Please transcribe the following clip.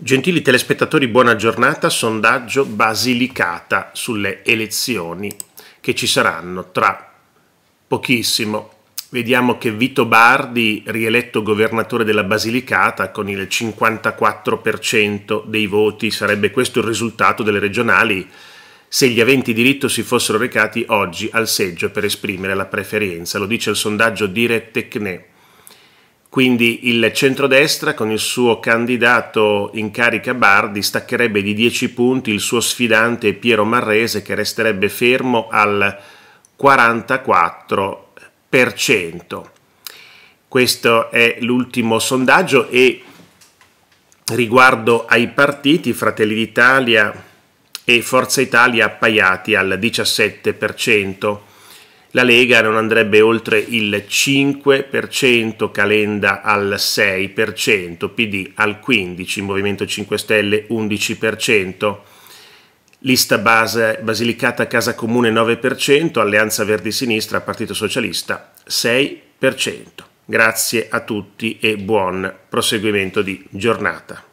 Gentili telespettatori, buona giornata. Sondaggio Basilicata sulle elezioni che ci saranno tra pochissimo. Vediamo che Vito Bardi, rieletto governatore della Basilicata con il 54% dei voti, sarebbe questo il risultato delle regionali se gli aventi diritto si fossero recati oggi al seggio per esprimere la preferenza. Lo dice il sondaggio Dire Tecne. Quindi il centrodestra con il suo candidato in carica Bardi staccherebbe di 10 punti il suo sfidante Piero Marrese che resterebbe fermo al 44%. Questo è l'ultimo sondaggio e riguardo ai partiti Fratelli d'Italia e Forza Italia appaiati al 17%. La Lega non andrebbe oltre il 5%, Calenda al 6%, PD al 15%, Movimento 5 Stelle 11%, lista base Basilicata Casa Comune 9%, Alleanza Verdi Sinistra Partito Socialista 6%. Grazie a tutti e buon proseguimento di giornata.